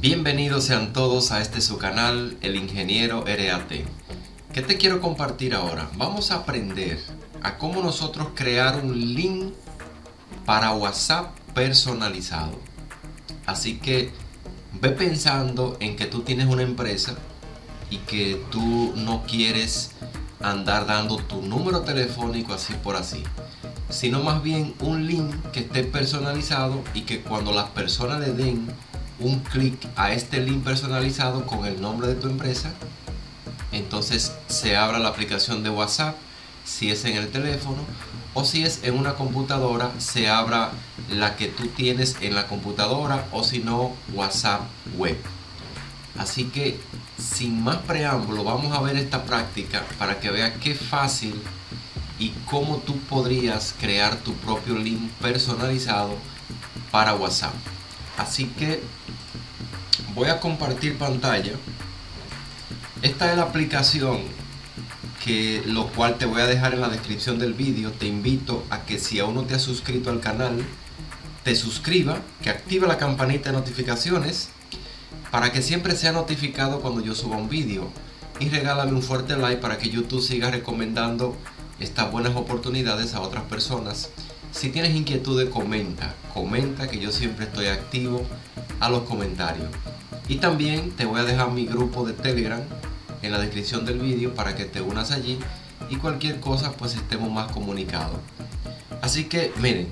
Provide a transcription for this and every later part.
Bienvenidos sean todos a este su canal, el ingeniero RAT. ¿Qué te quiero compartir ahora? Vamos a aprender a cómo nosotros crear un link para WhatsApp personalizado. Así que ve pensando en que tú tienes una empresa y que tú no quieres andar dando tu número telefónico así por así, sino más bien un link que esté personalizado y que cuando las personas le den un clic a este link personalizado con el nombre de tu empresa, entonces se abra la aplicación de WhatsApp si es en el teléfono o si es en una computadora se abra la que tú tienes en la computadora o si no WhatsApp web. Así que sin más preámbulo vamos a ver esta práctica para que veas qué fácil y cómo tú podrías crear tu propio link personalizado para WhatsApp. Así que voy a compartir pantalla. Esta es la aplicación que lo cual te voy a dejar en la descripción del vídeo. Te invito a que si aún no te has suscrito al canal, te suscriba, que active la campanita de notificaciones para que siempre sea notificado cuando yo suba un vídeo. Y regálame un fuerte like para que YouTube siga recomendando estas buenas oportunidades a otras personas. Si tienes inquietudes, comenta. Comenta que yo siempre estoy activo a los comentarios. Y también te voy a dejar mi grupo de Telegram en la descripción del vídeo para que te unas allí y cualquier cosa pues estemos más comunicados. Así que miren,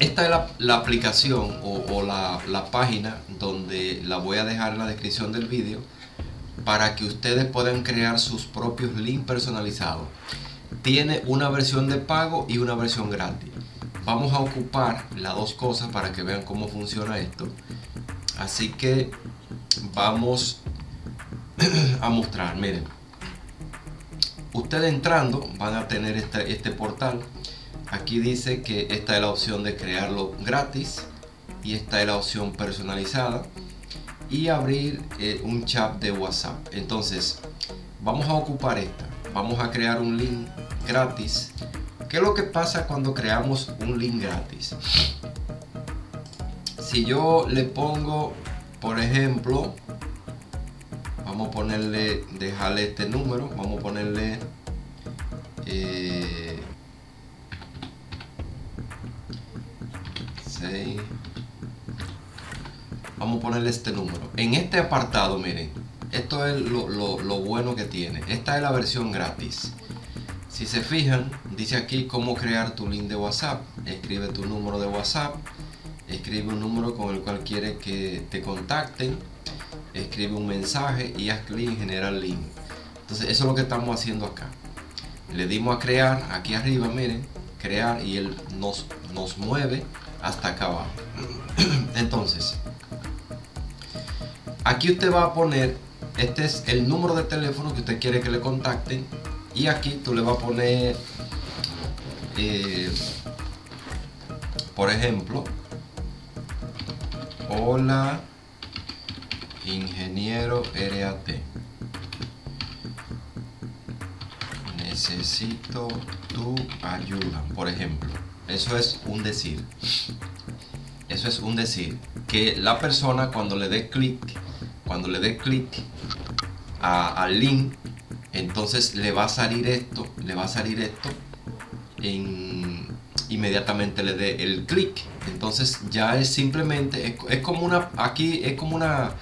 esta es la, aplicación o, la, página donde la voy a dejar en la descripción del vídeo para que ustedes puedan crear sus propios links personalizados. Tiene una versión de pago y una versión gratis. Vamos a ocupar las dos cosas para que vean cómo funciona esto. Así que vamos a mostrar. Miren, ustedes entrando van a tener este, este portal. Aquí dice que esta es la opción de crearlo gratis y esta es la opción personalizada y abrir eh, un chat de WhatsApp. Entonces, vamos a ocupar esta. Vamos a crear un link gratis. ¿Qué es lo que pasa cuando creamos un link gratis? Si yo le pongo, por ejemplo, vamos a ponerle dejarle este número vamos a ponerle eh, vamos a ponerle este número. En este apartado miren esto es lo, lo bueno que tiene. Esta es la versión gratis. Si se fijan dice aquí cómo crear tu link de whatsapp. Escribe tu número de whatsapp. Escribe un número con el cual quiere que te contacten. Escribe un mensaje y haz clic en generar link. Entonces eso es lo que estamos haciendo acá. Le dimos a crear aquí arriba, miren, crear y él nos, nos mueve hasta acá abajo. Entonces, aquí usted va a poner, este es el número de teléfono que usted quiere que le contacten y aquí tú le vas a poner, eh, por ejemplo, hola Ingeniero RAT. Necesito tu ayuda, por ejemplo. Eso es un decir. Eso es un decir. Que la persona cuando le dé clic, cuando le dé clic al link, entonces le va a salir esto, le va a salir esto en, inmediatamente le dé el clic. Entonces ya es simplemente, es, es, como una, aquí es como una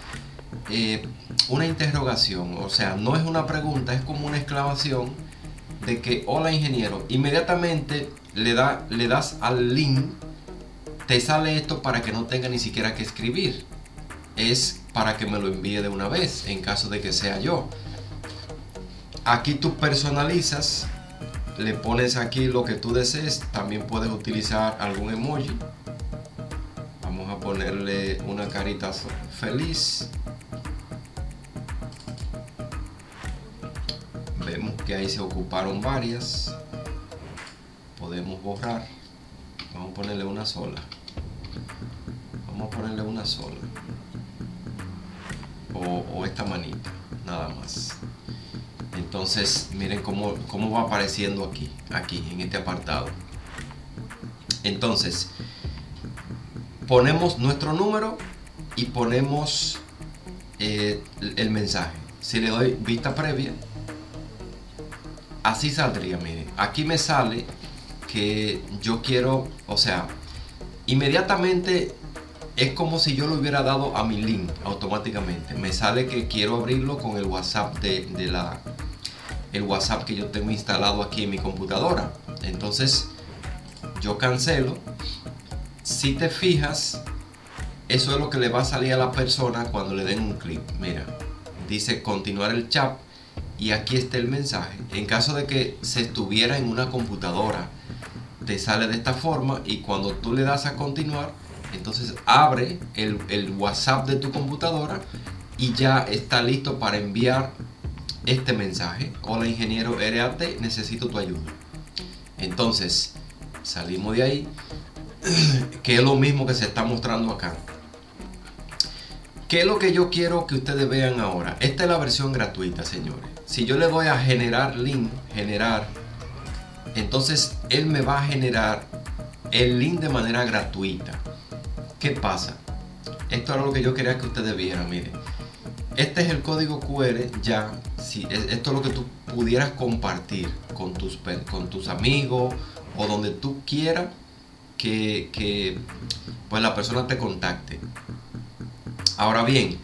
eh, una interrogación, o sea, no es una pregunta, es como una exclamación de que hola ingeniero, inmediatamente le, da, le das al link, te sale esto para que no tenga ni siquiera que escribir. Es para que me lo envíe de una vez, en caso de que sea yo. Aquí tú personalizas, le pones aquí lo que tú desees, también puedes utilizar algún emoji. Vamos a ponerle una carita feliz. que ahí se ocuparon varias podemos borrar vamos a ponerle una sola vamos a ponerle una sola o, esta manita nada más. Entonces, miren cómo, cómo va apareciendo aquí, aquí, en este apartado. Entonces, ponemos nuestro número y ponemos eh, el mensaje. Si le doy vista previa, así saldría, miren. Aquí me sale que yo quiero, o sea, inmediatamente es como si yo lo hubiera dado a mi link automáticamente. Me sale que quiero abrirlo con el WhatsApp de, de la el WhatsApp que yo tengo instalado aquí en mi computadora. Entonces yo cancelo. Si te fijas, eso es lo que le va a salir a la persona cuando le den un clic. Mira, dice continuar el chat y aquí está el mensaje. En caso de que se estuviera en una computadora, te sale de esta forma y cuando tú le das a continuar, entonces abre el, el WhatsApp de tu computadora y ya está listo para enviar este mensaje. Hola ingeniero RAT, necesito tu ayuda. Entonces, salimos de ahí, que es lo mismo que se está mostrando acá. ¿Qué es lo que yo quiero que ustedes vean ahora? Esta es la versión gratuita, señores. Si yo le doy a generar link, generar, entonces él me va a generar el link de manera gratuita. ¿Qué pasa? Esto era lo que yo quería que ustedes vieran, miren. Este es el código QR ya, si esto es lo que tú pudieras compartir con tus, con tus amigos o donde tú quieras que, pues la persona te contacte. Ahora bien,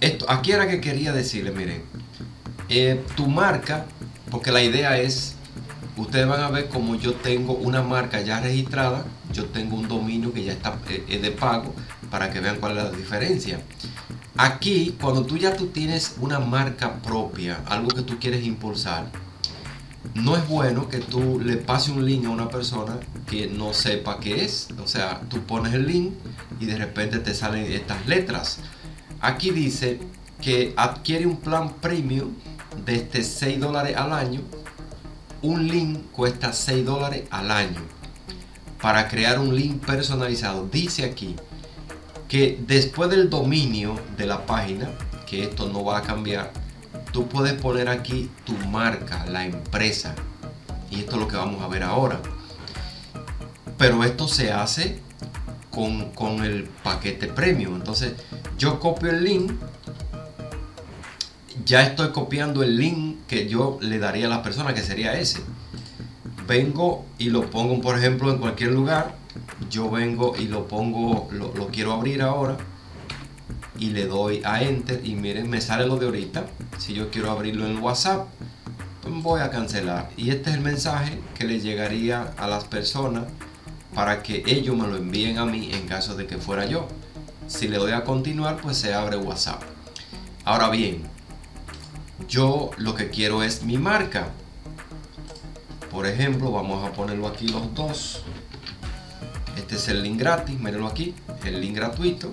esto, aquí era que quería decirle, miren, eh, tu marca, porque la idea es, ustedes van a ver como yo tengo una marca ya registrada, yo tengo un dominio que ya está eh, de pago para que vean cuál es la diferencia. Aquí, cuando tú ya tú tienes una marca propia, algo que tú quieres impulsar, no es bueno que tú le pases un link a una persona que no sepa qué es. O sea, tú pones el link y de repente te salen estas letras. Aquí dice que adquiere un plan premium de este 6 dólares al año. Un link cuesta 6 dólares al año. Para crear un link personalizado. Dice aquí que después del dominio de la página, que esto no va a cambiar, tú puedes poner aquí tu marca, la empresa. Y esto es lo que vamos a ver ahora. Pero esto se hace con, con el paquete premium. Entonces yo copio el link. Ya estoy copiando el link que yo le daría a la persona, que sería ese. Vengo y lo pongo, por ejemplo, en cualquier lugar. Yo vengo y lo pongo, lo, quiero abrir ahora y le doy a enter y miren me sale lo de ahorita. Si yo quiero abrirlo en WhatsApp pues voy a cancelar. Y este es el mensaje que le llegaría a las personas para que ellos me lo envíen a mí en caso de que fuera yo. Si le doy a continuar pues se abre WhatsApp. Ahora bien yo lo que quiero es mi marca por ejemplo vamos a ponerlo aquí los dos este es el link gratis, mírenlo aquí, el link gratuito.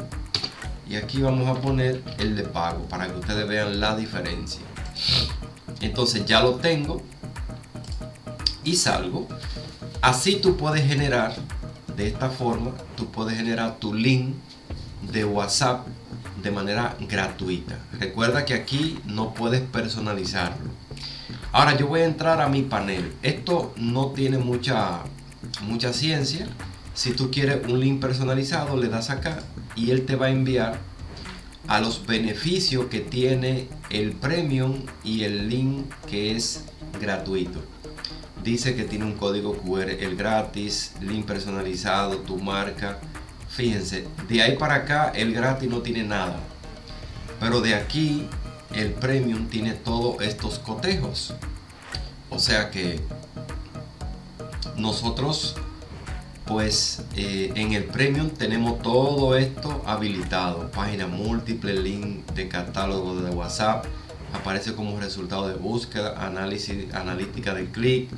Y aquí vamos a poner el de pago para que ustedes vean la diferencia. Entonces ya lo tengo y salgo. Así tú puedes generar, de esta forma, tú puedes generar tu link de WhatsApp de manera gratuita. Recuerda que aquí no puedes personalizarlo. Ahora yo voy a entrar a mi panel. Esto no tiene mucha, mucha ciencia. Si tú quieres un link personalizado, le das acá y él te va a enviar a los beneficios que tiene el premium y el link que es gratuito. Dice que tiene un código QR, el gratis, link personalizado, tu marca. Fíjense, de ahí para acá el gratis no tiene nada. Pero de aquí el premium tiene todos estos cotejos. O sea que nosotros pues eh, en el premium tenemos todo esto habilitado página múltiple link de catálogo de whatsapp aparece como resultado de búsqueda análisis analítica de clic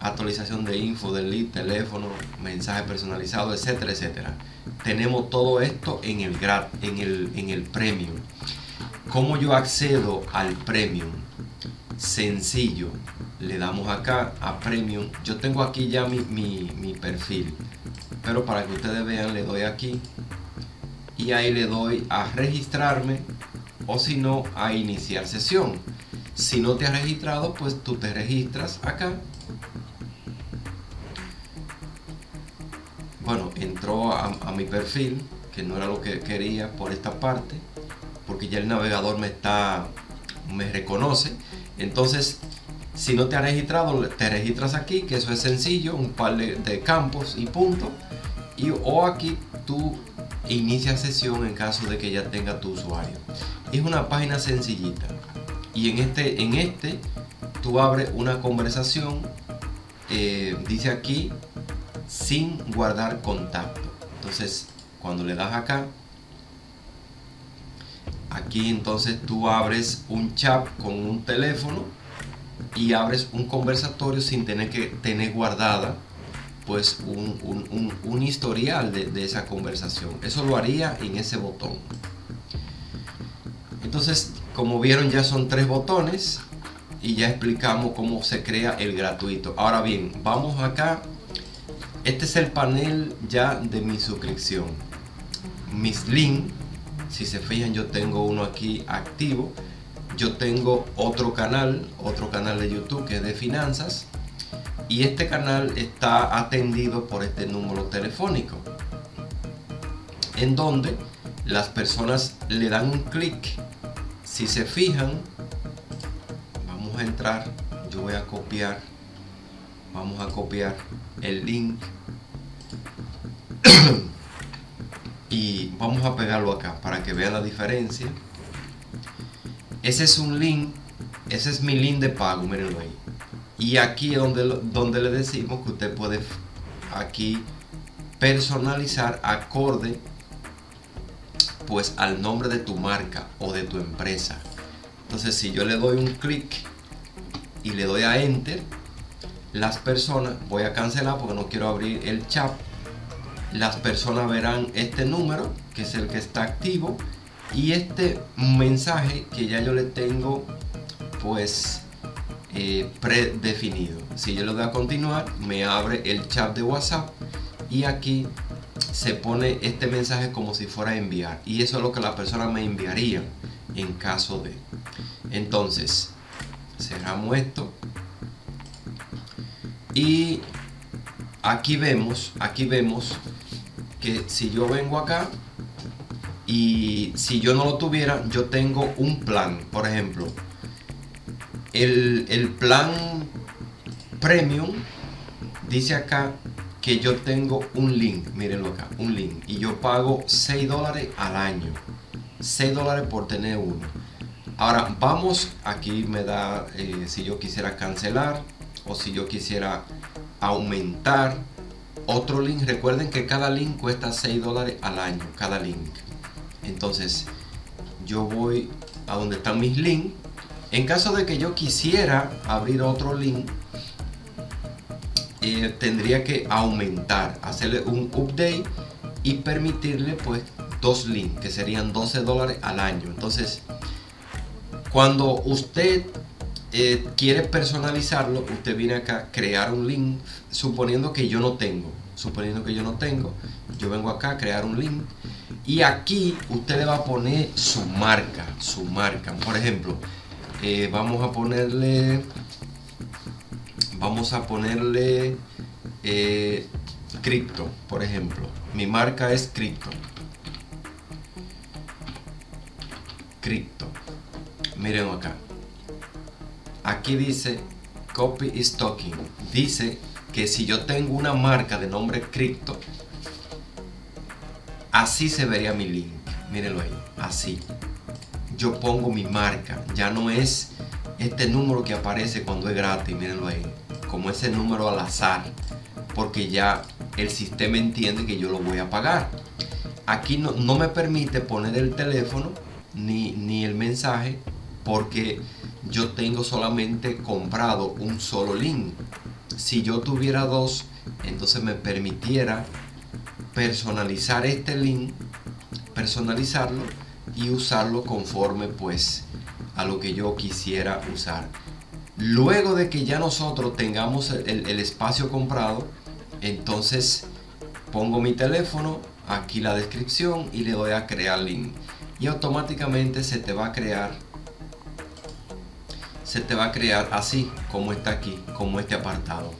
actualización de info del lead teléfono mensaje personalizado etcétera etcétera tenemos todo esto en el en el en el premium cómo yo accedo al premium sencillo le damos acá a premium yo tengo aquí ya mi, mi perfil pero para que ustedes vean le doy aquí y ahí le doy a registrarme o si no a iniciar sesión. Si no te has registrado, pues tú te registras acá. A, mi perfil, que no era lo que quería por esta parte, porque ya el navegador me está, me reconoce. Entonces, si no te has registrado, te registras aquí, que eso es sencillo, un par de, campos y punto. Y, o aquí tú inicias sesión en caso de que ya tenga tu usuario. Es una página sencillita. Y en este, en este tú abres una conversación, eh, dice aquí, sin guardar contacto. Entonces, cuando le das acá, aquí entonces tú abres un chat con un teléfono y abres un conversatorio sin tener que tener guardada pues un, historial de, de, esa conversación. Eso lo haría en ese botón. Entonces, como vieron ya son tres botones y ya explicamos cómo se crea el gratuito. Ahora bien, vamos acá. Este es el panel ya de mi suscripción. Mis links, si se fijan yo tengo uno aquí activo. Yo tengo otro canal, otro canal de YouTube que es de finanzas. Y este canal está atendido por este número telefónico en donde las personas le dan un clic. Si se fijan vamos a entrar. Yo voy a copiar. Vamos a copiar el link y vamos a pegarlo acá para que vean la diferencia ese es un link, ese es mi link de pago, mírenlo ahí. Y aquí es donde, donde le decimos que usted puede aquí personalizar acorde pues al nombre de tu marca o de tu empresa. Entonces si yo le doy un clic y le doy a enter, las personas, voy a cancelar porque no quiero abrir el chat, las personas verán este número que es el que está activo y este mensaje que ya yo le tengo pues eh, predefinido. Si yo le doy a continuar me abre el chat de whatsapp y aquí se pone este mensaje como si fuera a enviar. Y eso es lo que la persona me enviaría en caso de. Entonces cerramos esto. Y aquí vemos aquí vemos que si yo vengo acá y si yo no lo tuviera, yo tengo un plan. Por ejemplo, el, plan premium dice acá que yo tengo un link. Mírenlo acá, un link. Y yo pago 6 dólares al año. 6 dólares por tener uno. Ahora vamos, aquí me da eh, si yo quisiera cancelar o si yo quisiera aumentar otro link. Recuerden que cada link cuesta 6 dólares al año, cada link. Entonces, yo voy a donde están mis links. En caso de que yo quisiera abrir otro link, eh, tendría que aumentar, hacerle un update y permitirle pues dos links, que serían 12 dólares al año. Entonces, cuando usted eh, quiere personalizarlo, usted viene acá, crear un link, suponiendo que yo no tengo, suponiendo que yo no tengo, yo vengo acá a crear un link y aquí usted le va a poner su marca, su marca. Por ejemplo, eh, vamos a ponerle, vamos a ponerle eh, cripto, por ejemplo. Mi marca es cripto. Cripto. Miren acá. Aquí dice copy is talking. Dice que si yo tengo una marca de nombre cripto, Así se vería mi link. Mírenlo ahí. Así. Yo pongo mi marca. Ya no es este número que aparece cuando es gratis. Mírenlo ahí. Como ese número al azar. Porque ya el sistema entiende que yo lo voy a pagar. Aquí no, me permite poner el teléfono ni, ni el mensaje porque yo tengo solamente comprado un solo link. Si yo tuviera dos, entonces me permitiera personalizar este link, personalizarlo y usarlo conforme pues a lo que yo quisiera usar. Luego de que ya nosotros tengamos el, espacio comprado, entonces pongo mi teléfono, aquí la descripción y le doy a crear link. y automáticamente se te va a crear se te va a crear así como está aquí, como este apartado.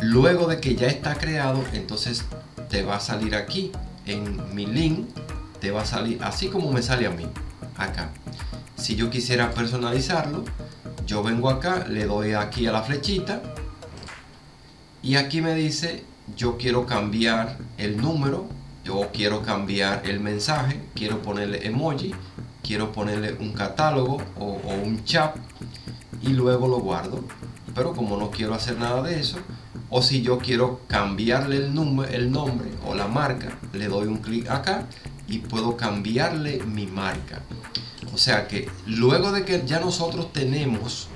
Luego de que ya está creado, entonces te va a salir aquí en mi link, te va a salir así como me sale a mí, acá. Si yo quisiera personalizarlo, yo vengo acá, le doy aquí a la flechita y aquí me dice yo quiero cambiar el número, yo quiero cambiar el mensaje, quiero ponerle emoji, quiero ponerle un catálogo o, un chat y luego lo guardo. Pero como no quiero hacer nada de eso, o si yo quiero cambiarle el, el nombre o la marca, le doy un clic acá y puedo cambiarle mi marca. O sea que luego de que ya nosotros tenemos,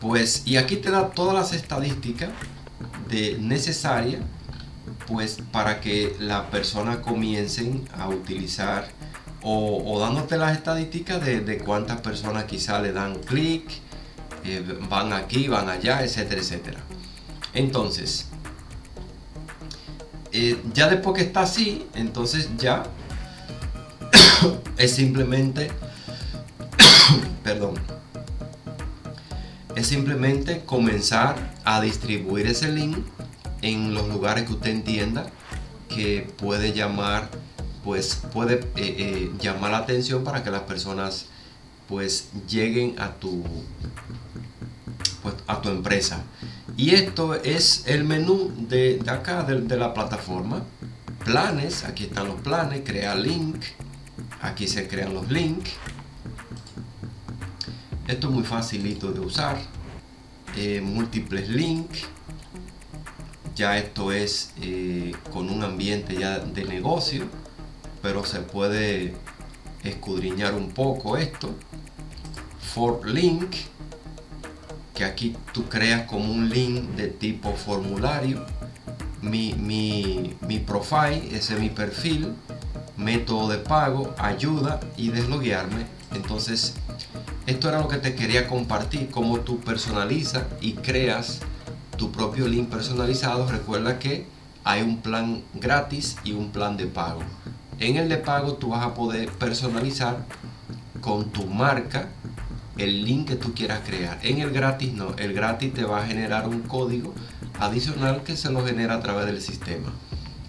pues, y aquí te da todas las estadísticas de necesarias, pues, para que la persona comiencen a utilizar o, dándote las estadísticas de, cuántas personas quizá le dan clic, eh, van aquí, van allá, etcétera, etcétera. Entonces, eh, ya después que está así, entonces ya es simplemente, perdón, es simplemente comenzar a distribuir ese link en los lugares que usted entienda que puede llamar pues puede eh, eh, llamar la atención para que las personas pues lleguen a tu pues, a tu empresa. Y esto es el menú de, acá de, la plataforma. Planes aquí están los planes crea link. Aquí se crean los links esto es muy facilito de usar. Eh, múltiples links ya esto es con un ambiente ya de negocio pero se puede escudriñar un poco esto. For link, que aquí tú creas como un link de tipo formulario. Mi, mi, mi profile, ese es mi perfil, método de pago, ayuda y desloguearme. Entonces, esto era lo que te quería compartir, cómo tú personalizas y creas tu propio link personalizado. Recuerda que hay un plan gratis y un plan de pago. En el de pago tú vas a poder personalizar con tu marca el link que tú quieras crear. En el gratis no, el gratis te va a generar un código adicional que se lo genera a través del sistema.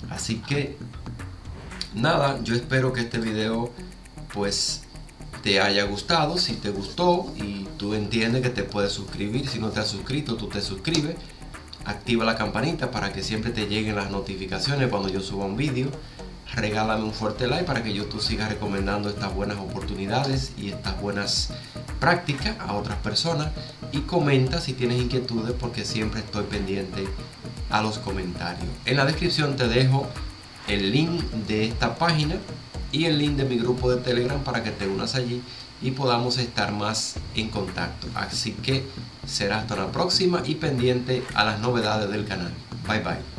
Así que nada, yo espero que este video pues te haya gustado. Si te gustó y tú entiendes que te puedes suscribir, si no te has suscrito, tú te suscribes. Activa la campanita para que siempre te lleguen las notificaciones cuando yo suba un vídeo regálame un fuerte like para que YouTube siga recomendando estas buenas oportunidades y estas buenas prácticas a otras personas y comenta si tienes inquietudes porque siempre estoy pendiente a los comentarios. En la descripción te dejo el link de esta página y el link de mi grupo de Telegram para que te unas allí y podamos estar más en contacto. Así que será hasta la próxima y pendiente a las novedades del canal. Bye bye.